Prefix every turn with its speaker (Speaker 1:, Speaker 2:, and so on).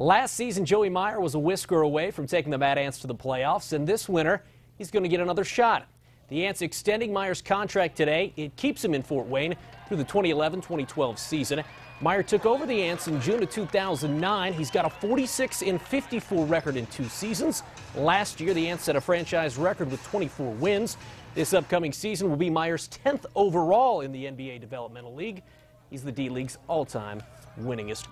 Speaker 1: Last season, Joey Meyer was a whisker away from taking the Mad Ants to the playoffs, and this winter, he's going to get another shot. The Ants extending Meyer's contract today. It keeps him in Fort Wayne through the 2011-2012 season. Meyer took over the Ants in June of 2009. He's got a 46-54 record in two seasons. Last year, the Ants set a franchise record with 24 wins. This upcoming season will be Meyer's 10th overall in the NBA Developmental League. He's the D League's all-time winningest